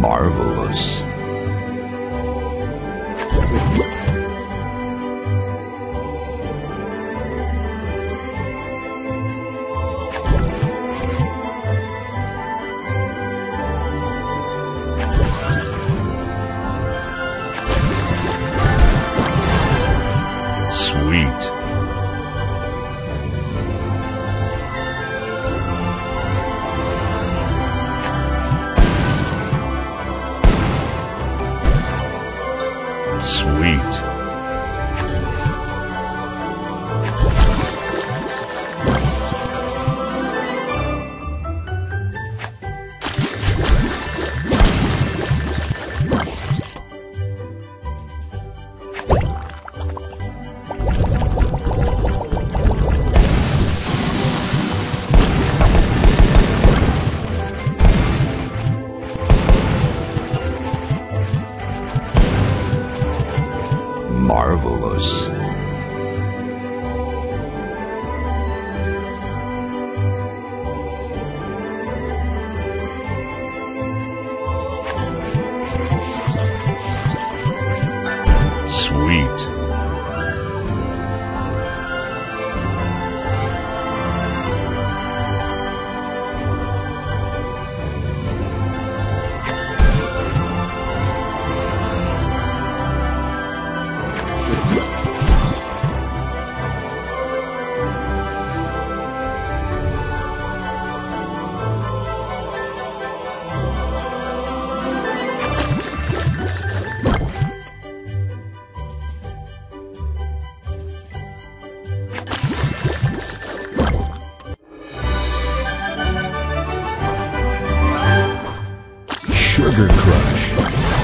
Marvelous. Sweet. Marvelous. Sugar Crush.